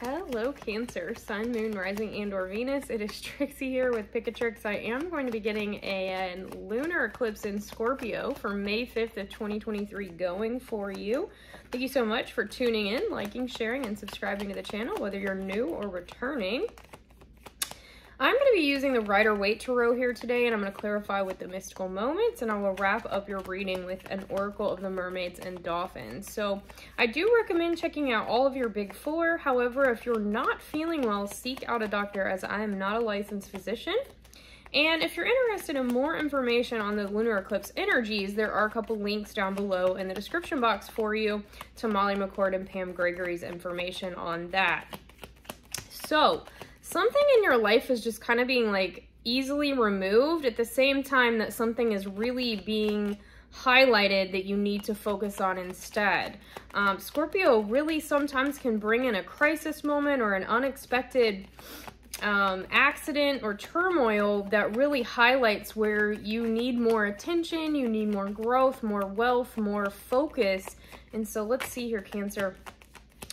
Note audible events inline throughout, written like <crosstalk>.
Hello, Cancer, Sun, Moon, Rising, and or Venus. It is <laughs> Trixie here with Picatrix. I am going to be getting a, a, lunar eclipse in Scorpio for May 5th of 2023 going for you. Thank you so much for tuning in, liking, sharing, and subscribing to the channel, whether you're new or returning. I'm going to be using the Rider-Waite Tarot here today, and I'm going to clarify with the mystical moments, and I will wrap up your reading with an Oracle of the Mermaids and Dolphins. So I do recommend checking out all of your big four. However, if you're not feeling well, seek out a doctor as I am not a licensed physician. And if you're interested in more information on the lunar eclipse energies, there are a couple links down below in the description box for you to Molly McCord and Pam Gregory's information on that. So, something in your life is just kind of being like easily removed at the same time that something is really being highlighted that you need to focus on instead. Um, Scorpio really sometimes can bring in a crisis moment or an unexpected um, accident or turmoil that really highlights where you need more attention, you need more growth, more wealth, more focus. And so let's see here, Cancer.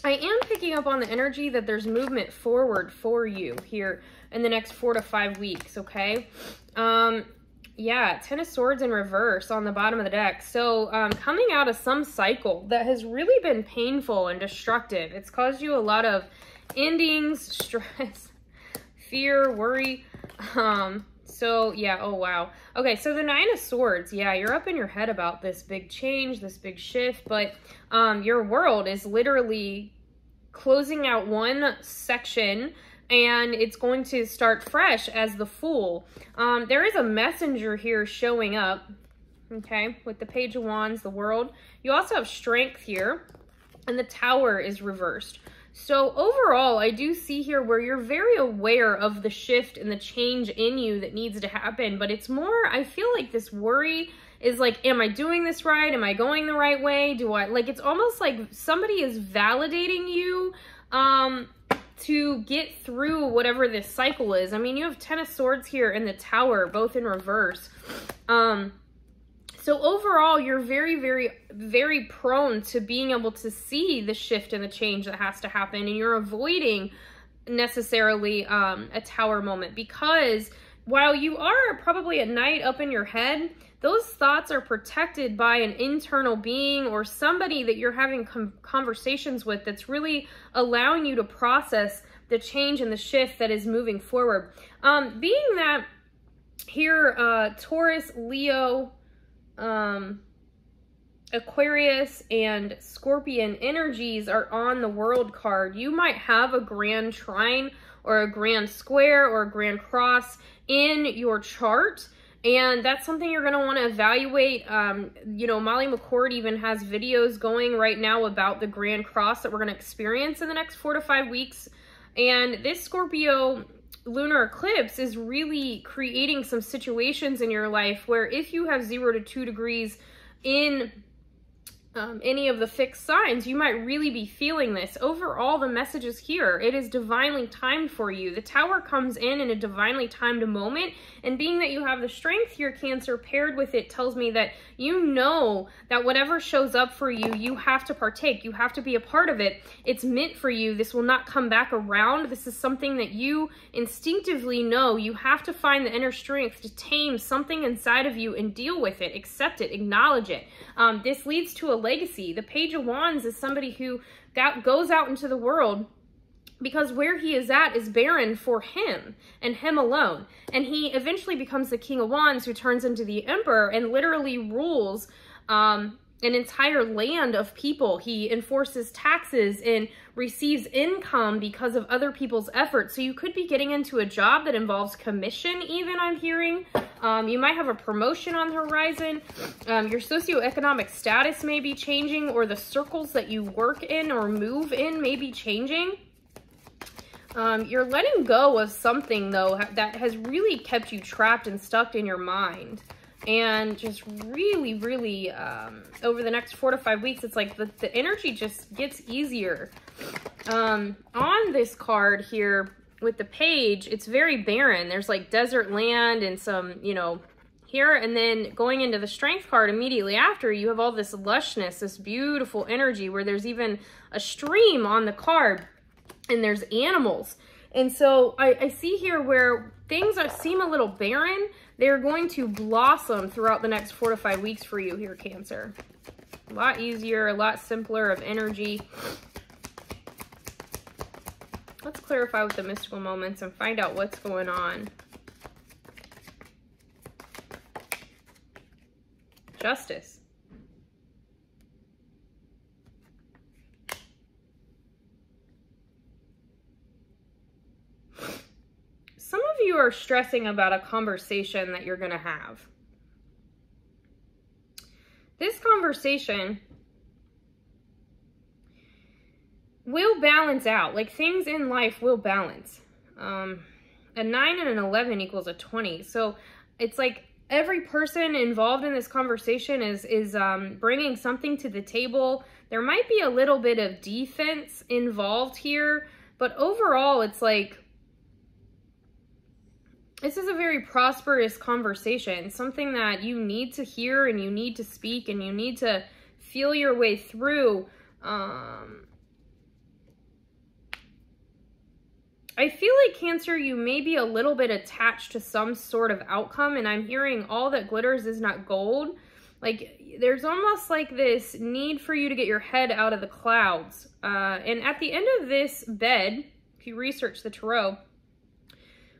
I am picking up on the energy that there's movement forward for you here in the next four to five weeks, okay? Um, yeah, Ten of Swords in reverse on the bottom of the deck. So um, coming out of some cycle that has really been painful and destructive. It's caused you a lot of endings, <laughs> stress, fear, worry. Um, so yeah, oh wow. Okay, so the Nine of Swords, yeah, you're up in your head about this big change, this big shift, but um, your world is literally closing out one section and it's going to start fresh as the Fool. Um, there is a messenger here showing up, okay, with the Page of Wands, the World. You also have Strength here, and the Tower is reversed. So overall, I do see here where you're very aware of the shift and the change in you that needs to happen, but it's more, I feel like this worry is like, am I doing this right? Am I going the right way? Do I, like, it's almost like somebody is validating you, um, to get through whatever this cycle is. I mean, you have Ten of Swords here in the Tower, both in reverse. Um, so overall, you're very, very, very prone to being able to see the shift and the change that has to happen, and you're avoiding necessarily um, a tower moment because while you are probably at night up in your head, those thoughts are protected by an internal being or somebody that you're having conversations with that's really allowing you to process the change and the shift that is moving forward. Um, being that here, uh, Taurus, Leo, um, Aquarius and Scorpion energies are on the world card, you might have a grand trine or a grand square or a grand cross in your chart. And that's something you're going to want to evaluate. Um, you know, Molly McCord even has videos going right now about the Grand Cross that we're going to experience in the next four to five weeks. And this Scorpio lunar eclipse is really creating some situations in your life where if you have zero to two degrees in um, any of the fixed signs, you might really be feeling this. Overall, the message is here. It is divinely timed for you. The tower comes in in a divinely timed moment, and being that you have the strength here, Cancer, paired with it tells me that you know that whatever shows up for you, you have to partake. You have to be a part of it. It's meant for you. This will not come back around. This is something that you instinctively know. You have to find the inner strength to tame something inside of you and deal with it, accept it, acknowledge it. Um, this leads to a legacy. The Page of Wands is somebody who got, goes out into the world because where he is at is barren for him and him alone. And he eventually becomes the King of Wands who turns into the Emperor and literally rules um, an entire land of people. He enforces taxes and receives income because of other people's efforts. So you could be getting into a job that involves commission even, I'm hearing. Um, you might have a promotion on the horizon. Um, your socioeconomic status may be changing or the circles that you work in or move in may be changing. Um, you're letting go of something, though, that has really kept you trapped and stuck in your mind and just really, really, um, over the next four to five weeks, it's like the, the energy just gets easier. Um, on this card here with the page, it's very barren. There's like desert land and some, you know, here. And then going into the strength card immediately after, you have all this lushness, this beautiful energy where there's even a stream on the card. and there's animals. And so I, I see here where things are, seem a little barren, they're going to blossom throughout the next four to five weeks for you here, Cancer. A lot easier, a lot simpler of energy. Let's clarify with the mystical moments and find out what's going on. Justice. Some of you are stressing about a conversation that you're going to have. This conversation will balance out. Like things in life will balance. Um, a 9 and an 11 equals a 20. So it's like every person involved in this conversation is is um, bringing something to the table. There might be a little bit of defense involved here, but overall it's like this is a very prosperous conversation, something that you need to hear and you need to speak and you need to feel your way through. Um, I feel like Cancer, you may be a little bit attached to some sort of outcome, and I'm hearing all that glitters is not gold. Like, there's almost like this need for you to get your head out of the clouds. Uh, and at the end of this bed, if you research the tarot,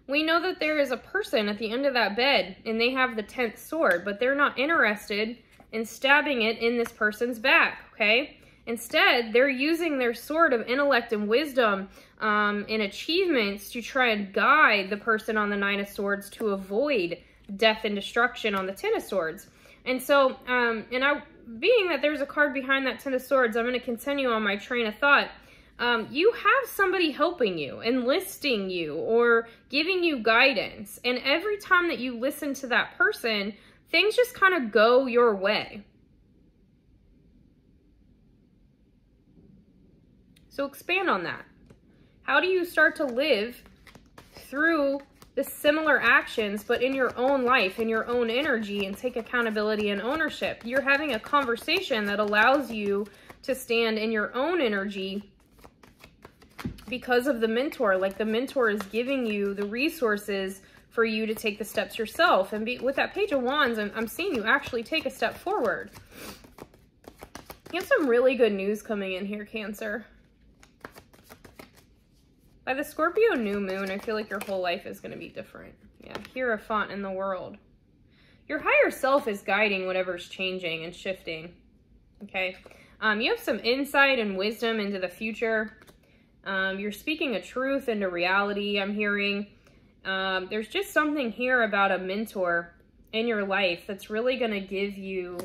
we know that there is a person at the end of that bed, and they have the 10th sword, but they're not interested in stabbing it in this person's back, okay? Instead, they're using their sword of intellect and wisdom um, and achievements to try and guide the person on the Nine of Swords to avoid death and destruction on the Ten of Swords. And so, um, and I, being that there's a card behind that Ten of Swords, I'm going to continue on my train of thought. Um, you have somebody helping you, enlisting you, or giving you guidance. And every time that you listen to that person, things just kind of go your way. So expand on that. How do you start to live through the similar actions, but in your own life, in your own energy, and take accountability and ownership? You're having a conversation that allows you to stand in your own energy because of the mentor. Like the mentor is giving you the resources for you to take the steps yourself. And be, with that page of wands, I'm, I'm seeing you actually take a step forward. You have some really good news coming in here, Cancer. By the Scorpio new moon, I feel like your whole life is going to be different. Yeah, Hierophant in the world. Your higher self is guiding whatever's changing and shifting. Okay. Um, you have some insight and wisdom into the future. Um, you're speaking a truth into reality, I'm hearing. Um, there's just something here about a mentor in your life that's really going to give you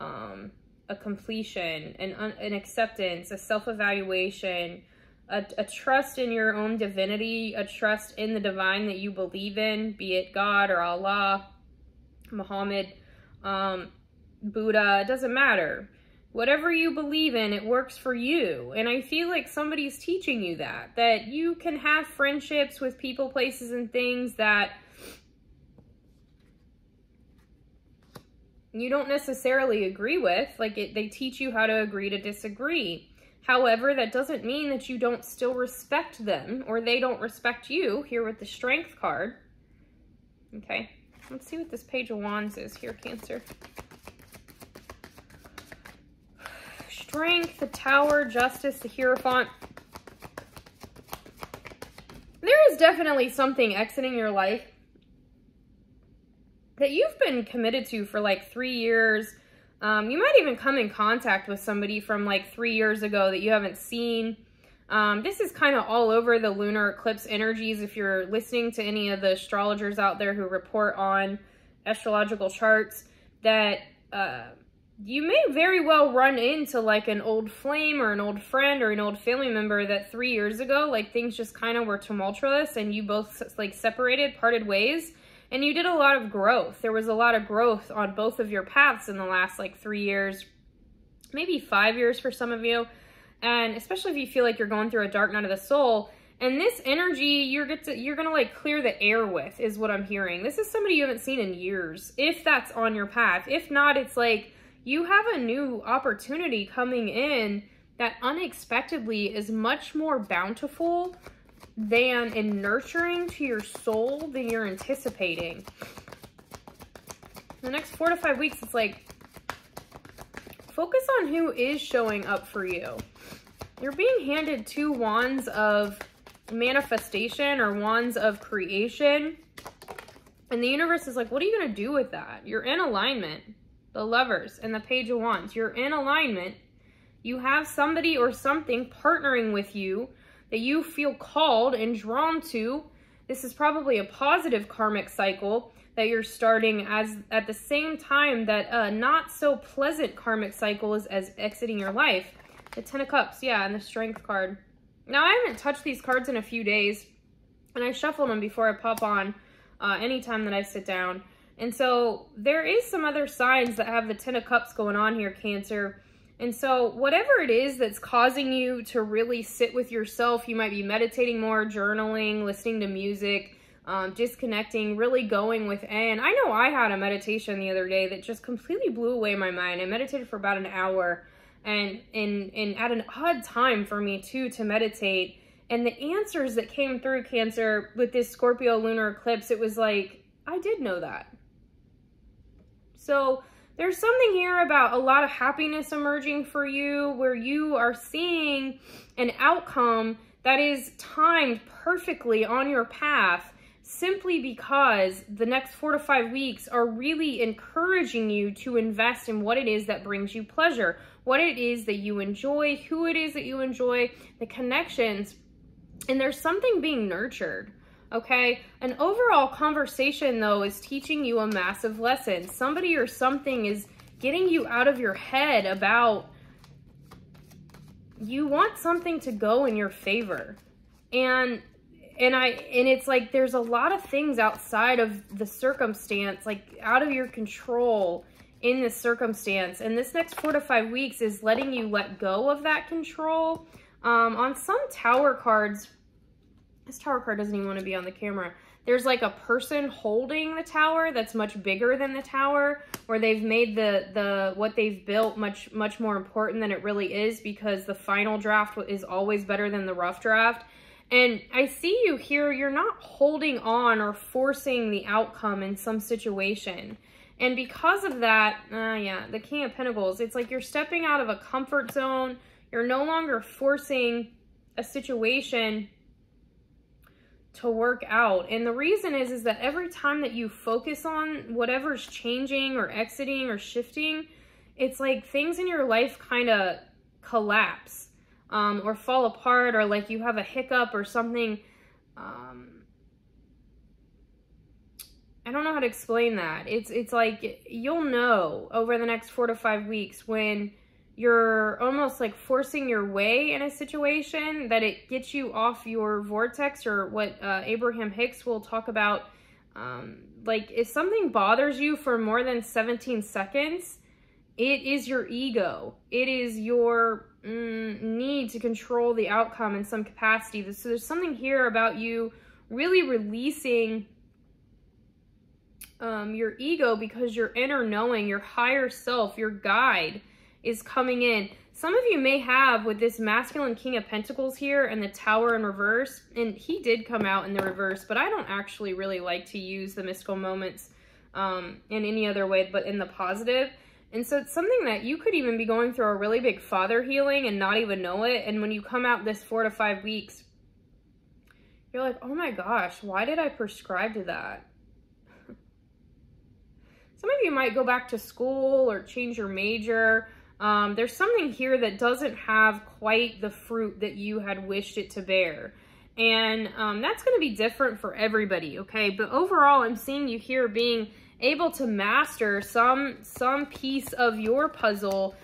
um, a completion, an, an acceptance, a self-evaluation, a, a trust in your own divinity, a trust in the divine that you believe in, be it God or Allah, Muhammad, um, Buddha, it doesn't matter. Whatever you believe in, it works for you. And I feel like somebody's teaching you that, that you can have friendships with people, places, and things that you don't necessarily agree with. Like it, they teach you how to agree to disagree. However, that doesn't mean that you don't still respect them or they don't respect you here with the strength card. Okay, let's see what this page of wands is here, Cancer. Strength, the tower, justice, the hierophant. There is definitely something exiting your life that you've been committed to for like three years, um, you might even come in contact with somebody from like three years ago that you haven't seen. Um, this is kind of all over the lunar eclipse energies. If you're listening to any of the astrologers out there who report on astrological charts, that uh, you may very well run into like an old flame or an old friend or an old family member that three years ago, like things just kind of were tumultuous and you both like separated, parted ways and you did a lot of growth. There was a lot of growth on both of your paths in the last like three years, maybe five years for some of you. And especially if you feel like you're going through a dark night of the soul, and this energy you're get to, you're gonna like clear the air with is what I'm hearing. This is somebody you haven't seen in years, if that's on your path. If not, it's like you have a new opportunity coming in that unexpectedly is much more bountiful than and nurturing to your soul than you're anticipating. The next four to five weeks, it's like, focus on who is showing up for you. You're being handed two wands of manifestation or wands of creation. And the universe is like, what are you going to do with that? You're in alignment. The lovers and the page of wands. You're in alignment. You have somebody or something partnering with you that you feel called and drawn to. This is probably a positive karmic cycle that you're starting as at the same time that a not so pleasant karmic cycle is as exiting your life. The Ten of Cups, yeah, and the Strength card. Now, I haven't touched these cards in a few days, and I shuffle them before I pop on uh, anytime that I sit down. And so there is some other signs that have the Ten of Cups going on here, Cancer. And so whatever it is that's causing you to really sit with yourself, you might be meditating more, journaling, listening to music, um, disconnecting, really going within. I know I had a meditation the other day that just completely blew away my mind. I meditated for about an hour and, and, and at an odd time for me too to meditate. And the answers that came through Cancer with this Scorpio lunar eclipse, it was like, I did know that. So there's something here about a lot of happiness emerging for you where you are seeing an outcome that is timed perfectly on your path simply because the next four to five weeks are really encouraging you to invest in what it is that brings you pleasure, what it is that you enjoy, who it is that you enjoy, the connections, and there's something being nurtured okay? An overall conversation, though, is teaching you a massive lesson. Somebody or something is getting you out of your head about you want something to go in your favor. And and I and it's like there's a lot of things outside of the circumstance, like out of your control in this circumstance. And this next four to five weeks is letting you let go of that control. Um, on some tower cards, this tower card doesn't even want to be on the camera. There's like a person holding the tower that's much bigger than the tower, where they've made the the what they've built much much more important than it really is because the final draft is always better than the rough draft. And I see you here, you're not holding on or forcing the outcome in some situation. And because of that, uh, yeah, the King of Pentacles, it's like you're stepping out of a comfort zone. You're no longer forcing a situation to work out. And the reason is, is that every time that you focus on whatever's changing or exiting or shifting, it's like things in your life kind of collapse um, or fall apart or like you have a hiccup or something. Um, I don't know how to explain that. It's, it's like you'll know over the next four to five weeks when you're almost like forcing your way in a situation that it gets you off your vortex or what uh, Abraham Hicks will talk about. Um, like if something bothers you for more than 17 seconds, it is your ego. It is your mm, need to control the outcome in some capacity. So there's something here about you really releasing um, your ego because your inner knowing, your higher self, your guide, is coming in. Some of you may have with this masculine king of pentacles here and the tower in reverse, and he did come out in the reverse, but I don't actually really like to use the mystical moments um, in any other way but in the positive. And so it's something that you could even be going through a really big father healing and not even know it. And when you come out this four to five weeks, you're like, oh my gosh, why did I prescribe to that? <laughs> Some of you might go back to school or change your major um, there's something here that doesn't have quite the fruit that you had wished it to bear. And um, that's going to be different for everybody, okay? But overall, I'm seeing you here being able to master some some piece of your puzzle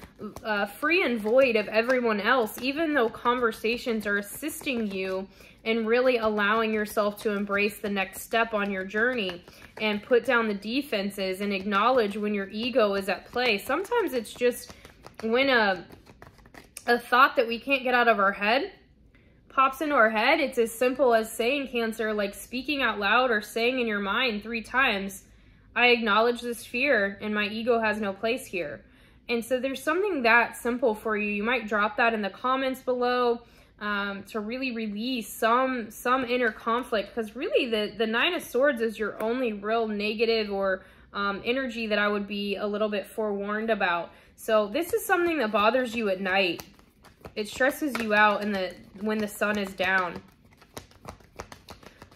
uh, free and void of everyone else, even though conversations are assisting you and really allowing yourself to embrace the next step on your journey and put down the defenses and acknowledge when your ego is at play. Sometimes it's just when a, a thought that we can't get out of our head pops into our head, it's as simple as saying cancer, like speaking out loud or saying in your mind three times, I acknowledge this fear and my ego has no place here. And so there's something that simple for you. You might drop that in the comments below um, to really release some some inner conflict because really the, the Nine of Swords is your only real negative or um, energy that I would be a little bit forewarned about. So this is something that bothers you at night. It stresses you out in the when the sun is down.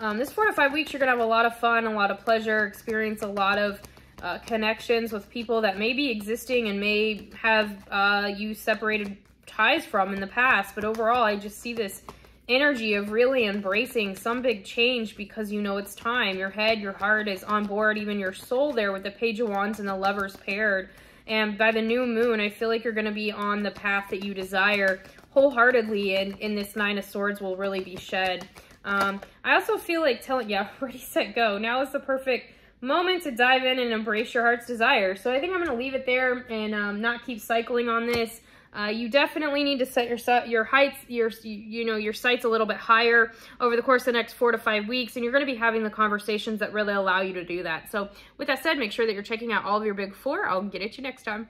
Um, this four to five weeks, you're going to have a lot of fun, a lot of pleasure, experience a lot of uh, connections with people that may be existing and may have uh, you separated ties from in the past. But overall, I just see this energy of really embracing some big change because you know it's time. Your head, your heart is on board, even your soul there with the Page of Wands and the Lovers paired. And by the new moon, I feel like you're going to be on the path that you desire wholeheartedly, and, and this Nine of Swords will really be shed. Um, I also feel like telling, yeah, <laughs> ready, set, go. Now is the perfect moment to dive in and embrace your heart's desire. So I think I'm going to leave it there and um, not keep cycling on this. Uh, you definitely need to set your your heights, your you know your sights a little bit higher over the course of the next four to five weeks, and you're going to be having the conversations that really allow you to do that. So with that said, make sure that you're checking out all of your big four. I'll get at you next time.